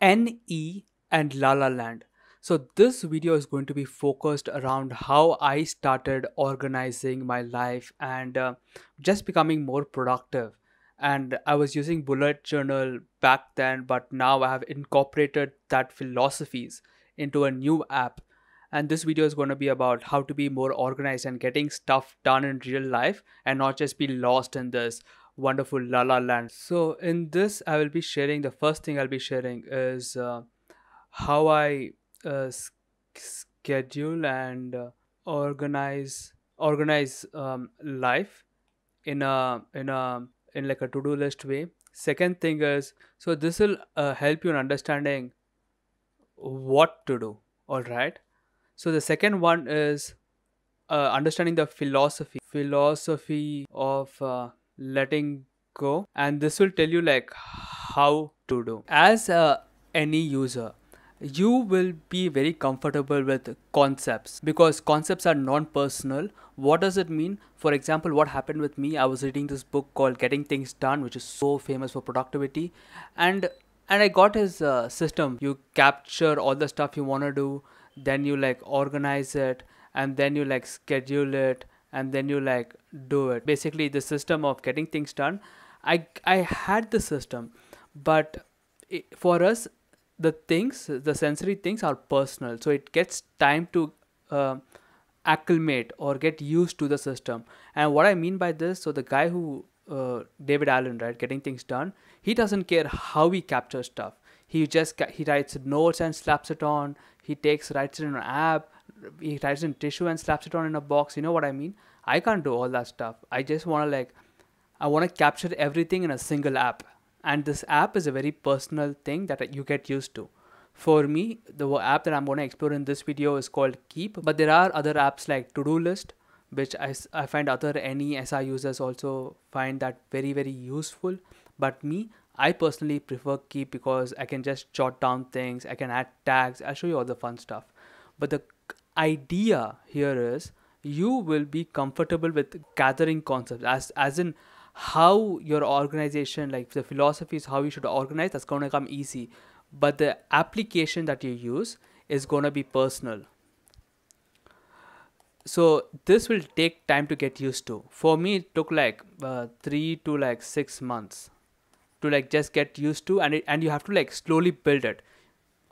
NE and La La Land. So this video is going to be focused around how I started organizing my life and uh, just becoming more productive. And I was using bullet journal back then, but now I have incorporated that philosophies into a new app. And this video is going to be about how to be more organized and getting stuff done in real life and not just be lost in this wonderful La La Land. So in this, I will be sharing. The first thing I'll be sharing is uh, how I uh, schedule and uh, organize organize um, life in a in a in like a to-do list way. Second thing is so this will uh, help you in understanding what to do. All right. So the second one is uh, understanding the philosophy philosophy of uh, letting go. And this will tell you like how to do. As uh, any user you will be very comfortable with concepts. Because concepts are non-personal. What does it mean? For example what happened with me i was reading this book called getting things done which is so famous for productivity. And and i got his uh, system. You capture all the stuff you want to do then you like organize it and then you like schedule it and then you like do it. Basically the system of getting things done. I i had the system but i for us the things the sensory things are personal. So it gets time to uh, acclimate or get used to the system. And what i mean by this so the guy who uh, david allen right getting things done he doesn't care how he captures stuff. He just he writes notes and slaps it on. He takes writes it in an app he writes in tissue and slaps it on in a box. You know what i mean? I can't do all that stuff. I just want to like i want to capture everything in a single app. And this app is a very personal thing that you get used to. For me the app that i'm going to explore in this video is called keep but there are other apps like Todoist which I, I find other NESI users also find that very very useful. But me I personally prefer keep because I can just jot down things I can add tags I'll show you all the fun stuff. But the idea here is you will be comfortable with gathering concepts as as in how your organization like the philosophy is how you should organize that's going to come easy. But the application that you use is going to be personal. So this will take time to get used to. For me it took like uh, 3 to like 6 months to like just get used to and it, and you have to like slowly build it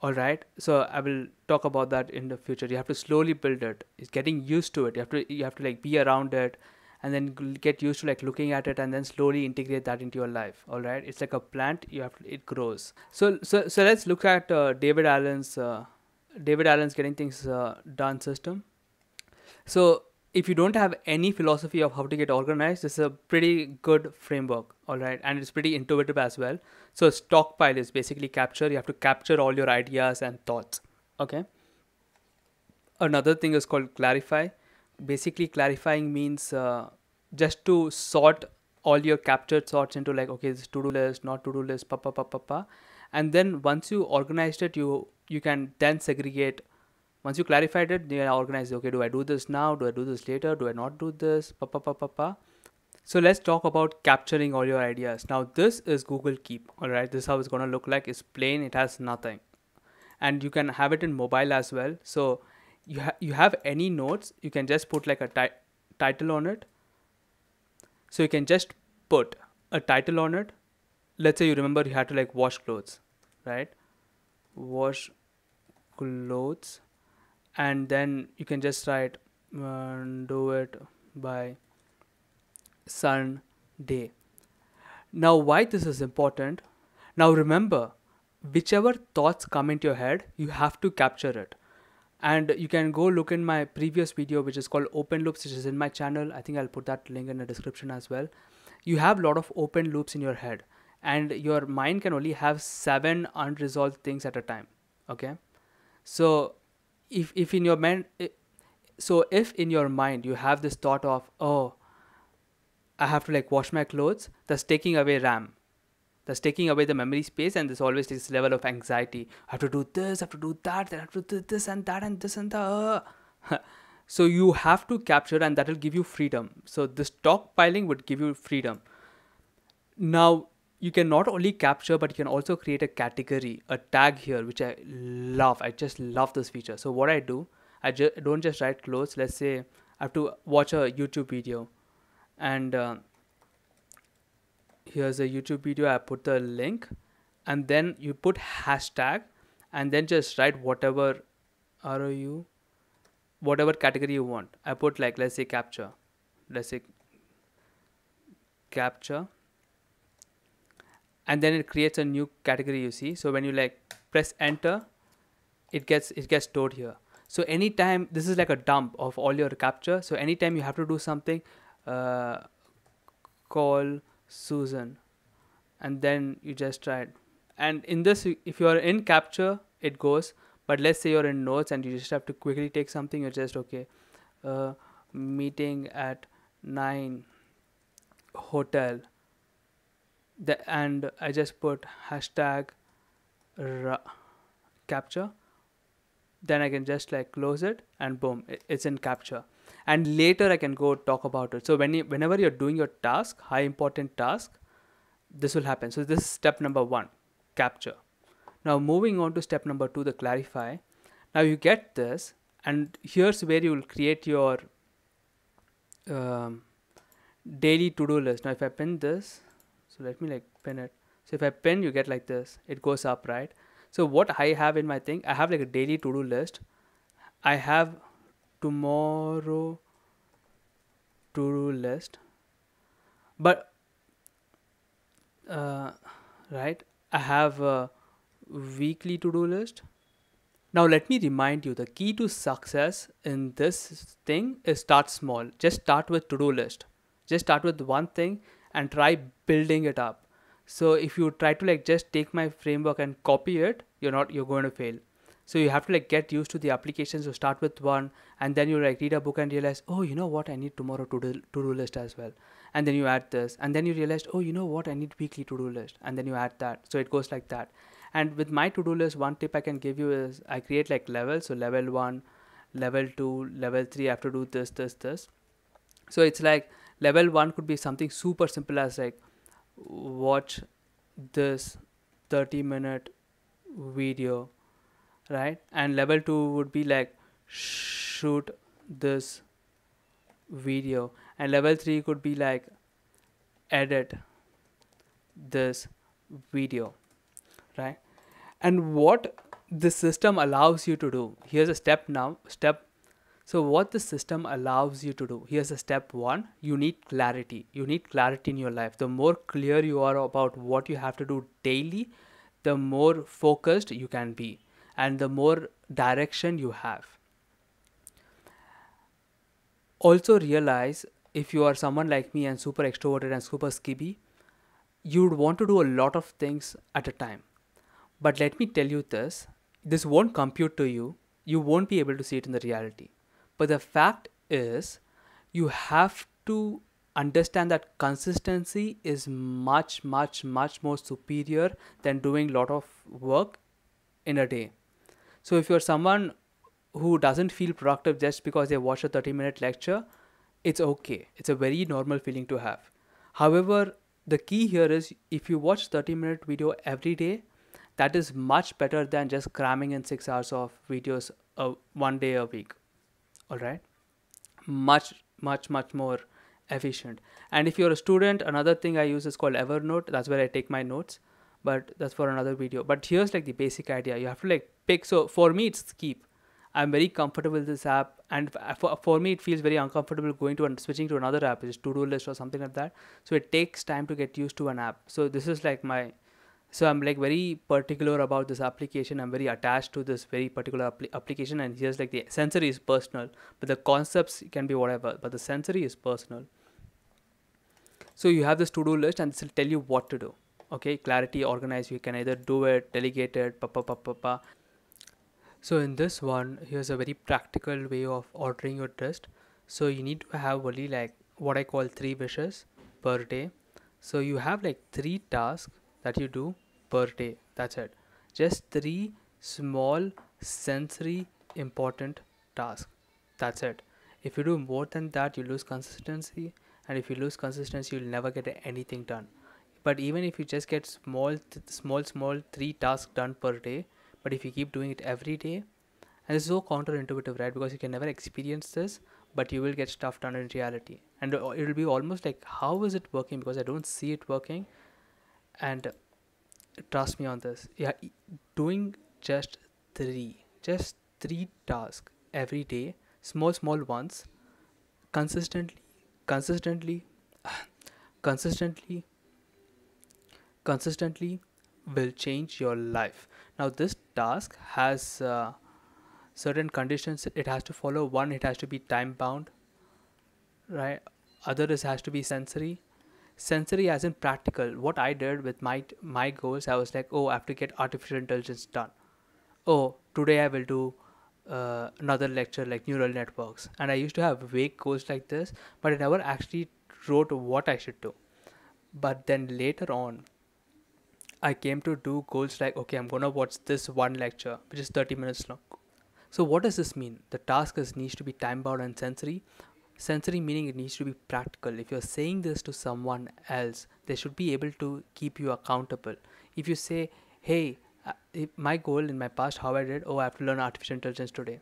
all right. So i will talk about that in the future. You have to slowly build it. It's getting used to it. You have to you have to like be around it and then get used to like looking at it and then slowly integrate that into your life. All right. It's like a plant. You have to, it grows. So so so let's look at uh, david allen's uh, david allen's getting things uh, done system. So if you don't have any philosophy of how to get organized, this is a pretty good framework, all right, and it's pretty intuitive as well. So stockpile is basically capture. You have to capture all your ideas and thoughts. Okay. Another thing is called clarify. Basically, clarifying means uh, just to sort all your captured thoughts into like okay, this to-do list, not to-do list, pa pa pa pa pa, and then once you organized it, you you can then segregate once you clarified it they are organized okay do i do this now? Do i do this later? Do i not do this? Pa, pa, pa, pa, pa. so let's talk about capturing all your ideas. Now this is google keep all right? This is how it's going to look like. It's plain. It has nothing. And you can have it in mobile as well. So you, ha- you have any notes you can just put like a ti- title on it. So you can just put a title on it. Let's say you remember you had to like wash clothes right? Wash clothes and then you can just write uh, do it by sunday now why this is important? Now remember whichever thoughts come into your head you have to capture it. And you can go look in my previous video which is called open loops which is in my channel. I think i'll put that link in the description as well. You have a lot of open loops in your head and your mind can only have seven unresolved things at a time okay? So if if in your mind eh, so if in your mind you have this thought of oh i have to like wash my clothes that's taking away ram. That's taking away the memory space and there's always this level of anxiety. I have to do this i have to do that then i have to do this and that and this and that uh. so you have to capture and that will give you freedom. So the stockpiling would give you freedom. Now you can not only capture but you can also create a category a tag here which i love. I just love this feature. So what i do i ju- don't just write close let's say i have to watch a youtube video. And uh, here's a youtube video. I put the link. And then you put hashtag. And then just write whatever ROU whatever category you want. I put like let's say capture. Let's say capture and then it creates a new category you see. So when you like press enter it gets it gets stored here. So anytime this is like a dump of all your capture. So anytime you have to do something uh, call Susan and then you just try it. And in this if you are in capture it goes. But let's say you're in notes and you just have to quickly take something you're just okay uh, meeting at 9 hotel the, and i just put hashtag capture then i can just like close it and boom it's in capture and later i can go talk about it so when you, whenever you're doing your task high important task this will happen so this is step number one capture. Now moving on to step number two, the clarify. Now you get this and here's where you will create your um, daily to-do list. Now if I pin this, so let me like pin it. So if I pin, you get like this, it goes up, right? So what I have in my thing, I have like a daily to-do list. I have tomorrow to-do list, but uh, right I have a weekly to-do list. Now let me remind you the key to success in this thing is start small. Just start with to-do list. Just start with one thing and try building it up. So if you try to like just take my framework and copy it, you're not you're going to fail. So you have to like get used to the applications. So start with one and then you like read a book and realize, oh, you know what, I need tomorrow to do to-do list as well. And then you add this and then you realized oh you know what? I need weekly to-do list. And then you add that. So it goes like that. And with my to-do list one tip i can give you is i create like levels. So level 1 level 2 level 3 i have to do this this this. So it's like level 1 could be something super simple as like watch this 30 minute video right? And level 2 would be like shoot this video. And level 3 could be like edit this video right? And what the system allows you to do here's a step now step so what the system allows you to do here's a step one you need clarity you need clarity in your life the more clear you are about what you have to do daily the more focused you can be and the more direction you have also realize if you are someone like me and super extroverted and super skibby, you'd want to do a lot of things at a time. But let me tell you this this won't compute to you, you won't be able to see it in the reality. But the fact is, you have to understand that consistency is much, much, much more superior than doing a lot of work in a day. So if you're someone who doesn't feel productive just because they watch a 30 minute lecture, it's okay. It's a very normal feeling to have. However, the key here is if you watch 30 minute video every day, that is much better than just cramming in six hours of videos uh, one day a week. All right. Much, much, much more efficient. And if you're a student, another thing I use is called Evernote. That's where I take my notes, but that's for another video. But here's like the basic idea. You have to like pick. So for me, it's Keep. I'm very comfortable with this app, and for, for me, it feels very uncomfortable going to and switching to another app, which is Todoist or something like that. So it takes time to get used to an app. So this is like my, so I'm like very particular about this application. I'm very attached to this very particular apl- application, and here's like the sensory is personal, but the concepts can be whatever, but the sensory is personal. So you have this to-do list, and this will tell you what to do. Okay, clarity, organize. You can either do it, delegate it, pa pa pa pa pa so in this one here's a very practical way of ordering your test so you need to have only like what i call three wishes per day so you have like three tasks that you do per day. That's it. Just three small sensory important tasks. That's it. If you do more than that you lose consistency and if you lose consistency you'll never get anything done. But even if you just get small small small three tasks done per day but if you keep doing it every day and it's so counterintuitive right? Because you can never experience this but you will get stuff done in reality. And uh, it'll be almost like how is it working? Because i don't see it working. And trust me on this. Yeah doing just three just three tasks every day small small ones consistently consistently consistently consistently will change your life. Now this task has uh, certain conditions. It has to follow. One it has to be time bound right? Other is has to be sensory sensory as in practical. What i did with my my goals i was like oh i have to get artificial intelligence done. Oh today i will do uh, another lecture like neural networks. And i used to have vague goals like this but i never actually wrote what i should do. But then later on i came to do goals like okay i'm gonna watch this one lecture which is 30 minutes long. So what does this mean? The task is needs to be time bound and sensory sensory meaning it needs to be practical. If you're saying this to someone else they should be able to keep you accountable. If you say hey uh, my goal in my past how i did oh i have to learn artificial intelligence today.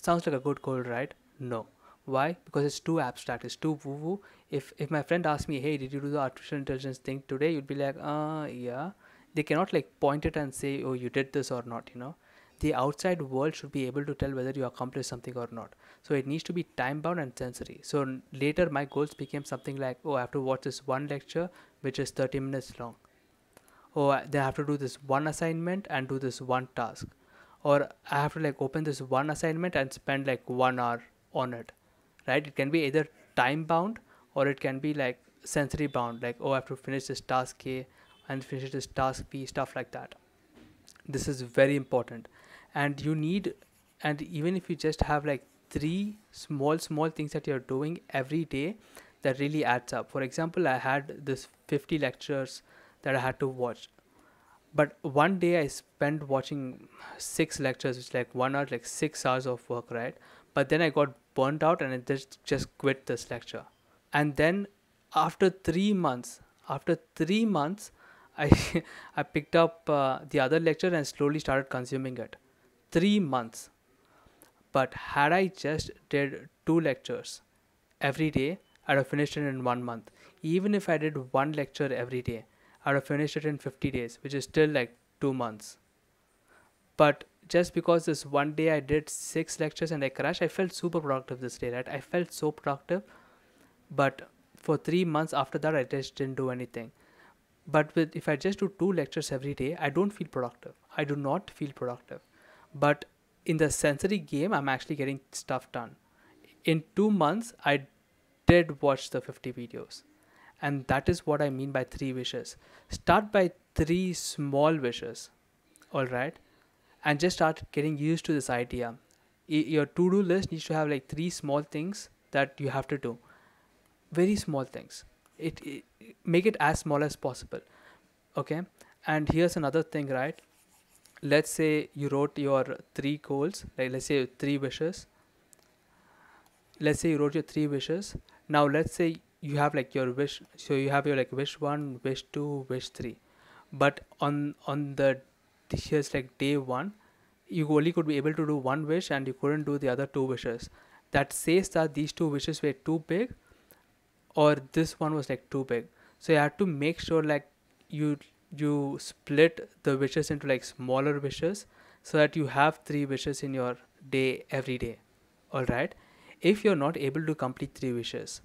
Sounds like a good goal right? No. Why? Because it's too abstract it's too woo woo if if my friend asks me hey did you do the artificial intelligence thing today? You'd be like uh yeah. They cannot like point it and say oh you did this or not you know the outside world should be able to tell whether you accomplished something or not. So it needs to be time bound and sensory. So later my goals became something like oh i have to watch this one lecture which is 30 minutes long. Oh I- then i have to do this one assignment and do this one task. Or i have to like open this one assignment and spend like one hour on it. Right? It can be either time bound or it can be like sensory bound. Like oh i have to finish this task a and finish this task b stuff like that. This is very important and you need and even if you just have like three small small things that you're doing every day that really adds up. For example i had this 50 lectures that i had to watch. But one day i spent watching six lectures which like one hour like six hours of work right? But then i got burnt out and i just just quit this lecture. And then after three months after three months i i picked up uh, the other lecture and slowly started consuming it three months. But had i just did two lectures every day i'd have finished it in one month. Even if i did one lecture every day i'd have finished it in 50 days which is still like two months. But just because this one day i did six lectures and i crashed i felt super productive this day right? I felt so productive. But for three months after that i just didn't do anything. But with if i just do two lectures every day i don't feel productive. I do not feel productive but in the sensory game i'm actually getting stuff done. In two months i did watch the 50 videos. And that is what i mean by three wishes. Start by three small wishes all right? And just start getting used to this idea. Your to-do list needs to have like three small things that you have to do. Very small things. It, it make it as small as possible okay? And here's another thing right let's say you wrote your three goals like let's say three wishes. Let's say you wrote your three wishes. Now let's say you have like your wish so you have your like wish one wish two wish three. But on on the here's like day one you only could be able to do one wish and you couldn't do the other two wishes. That says that these two wishes were too big or this one was like too big. So you have to make sure like you you split the wishes into like smaller wishes so that you have three wishes in your day every day. All right if you're not able to complete three wishes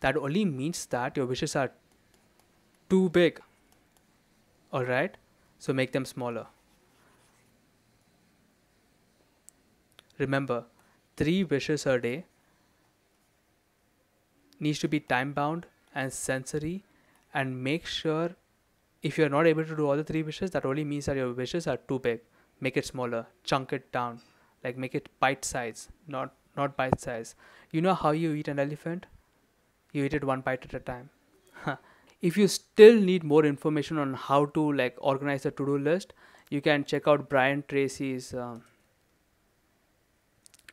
that only means that your wishes are too big. All right so make them smaller. Remember three wishes a day needs to be time bound and sensory and make sure if you're not able to do all the three wishes that only means that your wishes are too big. Make it smaller chunk it down. Like make it bite size not not bite size. You know how you eat an elephant? You eat it one bite at a time. If you still need more information on how to like organize the to-do list you can check out brian tracy's um,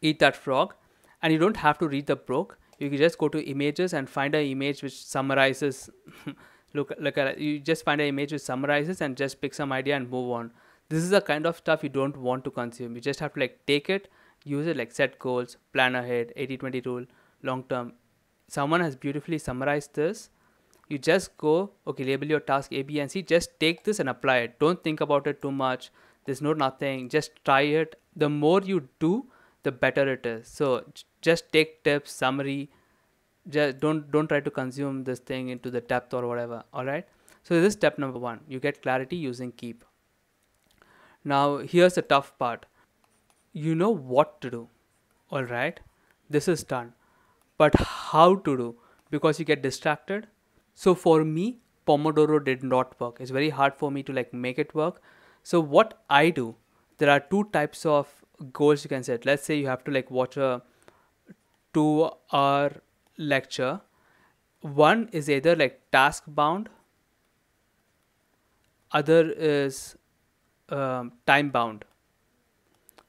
eat that frog. And you don't have to read the book. You can just go to images and find an image which summarizes look look at you just find an image which summarizes and just pick some idea and move on. This is the kind of stuff you don't want to consume. You just have to like take it use it like set goals plan ahead 80 20 rule long term. Someone has beautifully summarized this. You just go okay label your task a b and c. Just take this and apply it. Don't think about it too much. There's no nothing. Just try it. The more you do the better it is. So just take tips summary just don't don't try to consume this thing into the depth or whatever all right so this is step number one. You get clarity using keep. Now here's the tough part. You know what to do all right this is done. But how to do? Because you get distracted. So for me pomodoro did not work. It's very hard for me to like make it work. So what i do there are two types of goals you can set. Let's say you have to like watch a two hour lecture. One is either like task bound other is um, time bound.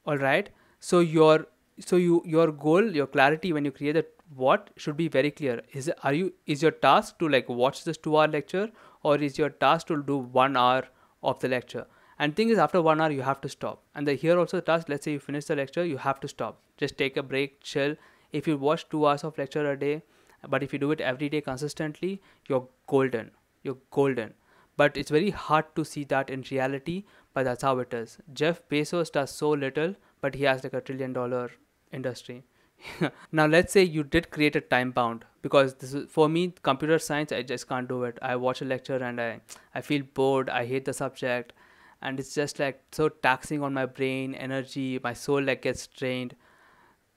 All right? So your so you your goal your clarity when you create the what should be very clear. Is are you is your task to like watch this two hour lecture or is your task to do one hour of the lecture? And thing is after one hour you have to stop. And the here also the task let's say you finish the lecture you have to stop. Just take a break chill if you watch two hours of lecture a day but if you do it every day consistently you're golden. You're golden. But it's very hard to see that in reality but that's how it is. Jeff bezos does so little but he has like a trillion dollar industry. Now let's say you did create a time bound because this is for me computer science i just can't do it. I watch a lecture and i i feel bored i hate the subject and it's just like so taxing on my brain energy my soul like gets drained.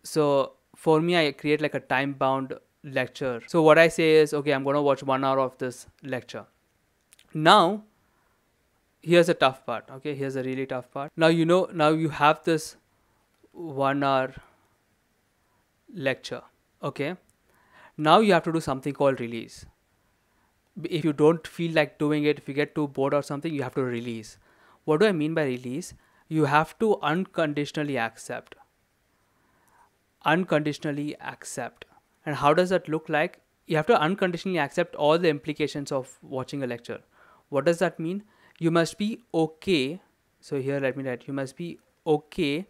So for me i create like a time bound lecture. So what I say is, okay, I'm going to watch one hour of this lecture. Now, here's a tough part. Okay, here's a really tough part. Now you know, now you have this one hour lecture. Okay, now you have to do something called release. If you don't feel like doing it, if you get too bored or something, you have to release. What do I mean by release? You have to unconditionally accept. Unconditionally accept and how does that look like? You have to unconditionally accept all the implications of watching a lecture. What does that mean? You must be okay. So here let me write you must be okay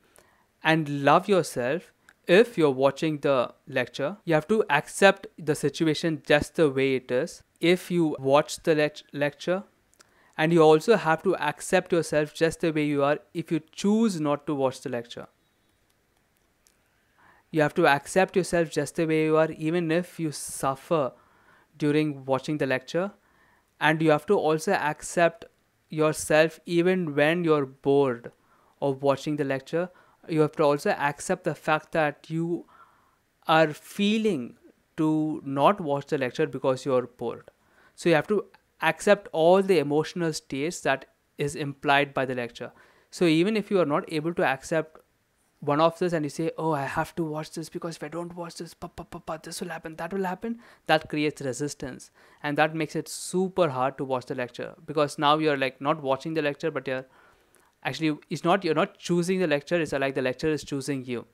and love yourself if you're watching the lecture. You have to accept the situation just the way it is. If you watch the le- lecture, and you also have to accept yourself just the way you are if you choose not to watch the lecture. You have to accept yourself just the way you are, even if you suffer during watching the lecture. And you have to also accept yourself even when you're bored of watching the lecture. You have to also accept the fact that you are feeling to not watch the lecture because you're bored. So you have to accept all the emotional states that is implied by the lecture. So even if you are not able to accept one of this and you say, oh, I have to watch this because if I don't watch this, pa, pa, pa, pa, this will happen, that will happen, that creates resistance. And that makes it super hard to watch the lecture because now you're like not watching the lecture, but you're actually, it's not, you're not choosing the lecture, it's like the lecture is choosing you.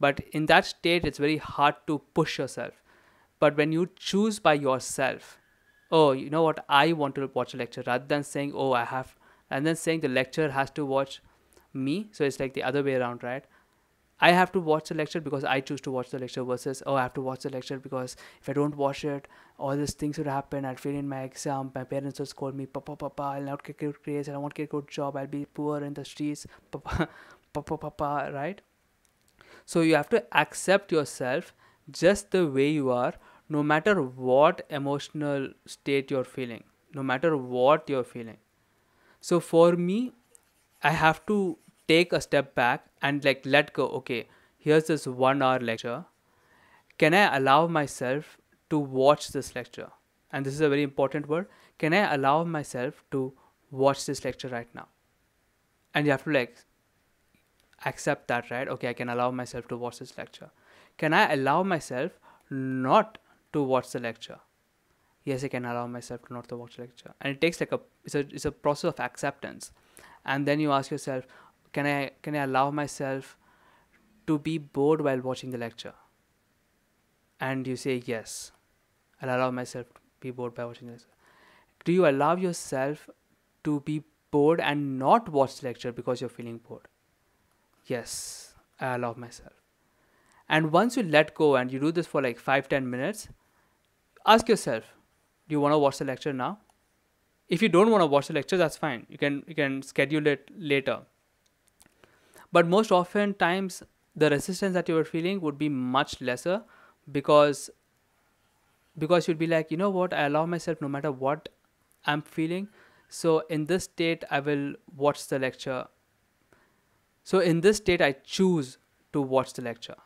But in that state, it's very hard to push yourself. But when you choose by yourself, oh, you know what, I want to watch a lecture rather than saying, oh, I have, and then saying the lecture has to watch me. So it's like the other way around, right? I have to watch the lecture because I choose to watch the lecture versus oh I have to watch the lecture because if I don't watch it, all these things would happen. I'd fail in my exam. My parents would scold me. Papa, papa, I'll not get good grades. I won't get a good job. I'll be poor in the streets. Papa, papa, papa, right? So you have to accept yourself just the way you are, no matter what emotional state you're feeling, no matter what you're feeling. So for me, I have to take a step back and like let go. Okay here's this one hour lecture. Can i allow myself to watch this lecture? And this is a very important word. Can i allow myself to watch this lecture right now? And you have to like accept that right? Okay i can allow myself to watch this lecture. Can i allow myself not to watch the lecture? Yes i can allow myself to not to watch the lecture. And it takes like a it's a it's a process of acceptance. And then you ask yourself can I can I allow myself to be bored while watching the lecture? And you say yes. I'll allow myself to be bored by watching this. do you allow yourself to be bored and not watch the lecture because you're feeling bored yes i allow myself and once you let go and you do this for like five ten minutes ask yourself do you want to watch the lecture now if you don't want to watch the lecture that's fine you can you can schedule it later but most often times the resistance that you were feeling would be much lesser because because you'd be like you know what? I allow myself no matter what i'm feeling. So in this state i will watch the lecture. So in this state i choose to watch the lecture.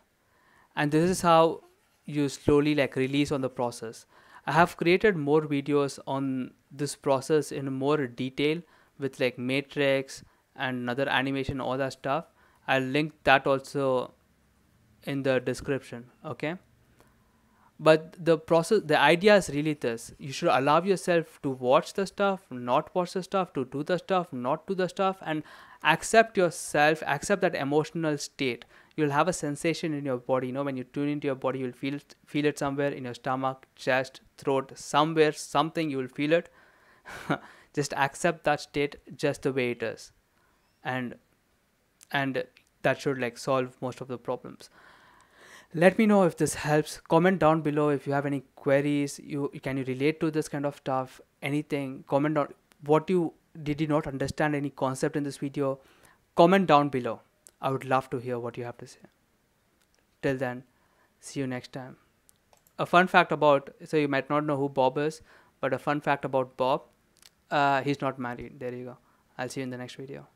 And this is how you slowly like release on the process. I have created more videos on this process in more detail with like matrix and another animation all that stuff. I'll link that also in the description okay? But the process the idea is really this. You should allow yourself to watch the stuff not watch the stuff to do the stuff not do the stuff and accept yourself accept that emotional state. You'll have a sensation in your body you know when you tune into your body you'll feel feel it somewhere in your stomach chest throat somewhere something you will feel it. Just accept that state just the way it is and and that should like solve most of the problems let me know if this helps comment down below if you have any queries you can you relate to this kind of stuff anything comment on what you did you not understand any concept in this video comment down below I would love to hear what you have to say. Till then, see you next time. A fun fact about, so you might not know who Bob is, but a fun fact about Bob, uh, he's not married. There you go. I'll see you in the next video.